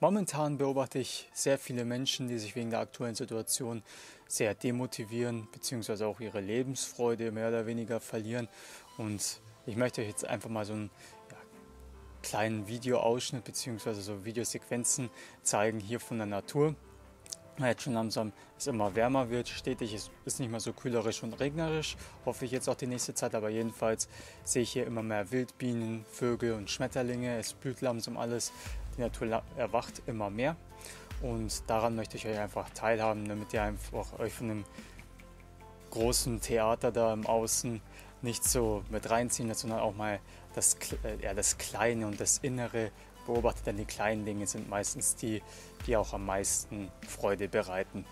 Momentan beobachte ich sehr viele Menschen, die sich wegen der aktuellen Situation sehr demotivieren, beziehungsweise auch ihre Lebensfreude mehr oder weniger verlieren. Und ich möchte euch jetzt einfach mal so einen ja, kleinen Videoausschnitt beziehungsweise so Videosequenzen zeigen hier von der Natur. Jetzt schon langsam es immer wärmer wird, stetig, es ist nicht mehr so kühlerisch und regnerisch, hoffe ich jetzt auch die nächste Zeit, aber jedenfalls sehe ich hier immer mehr Wildbienen, Vögel und Schmetterlinge, es blüht langsam alles, die Natur erwacht immer mehr und daran möchte ich euch einfach teilhaben, damit ihr einfach euch von dem großen Theater da im Außen nicht so mit reinziehen lasst, sondern auch mal das, äh, ja, das Kleine und das Innere beobachtet. Denn die kleinen Dinge sind meistens die, die auch am meisten Freude bereiten.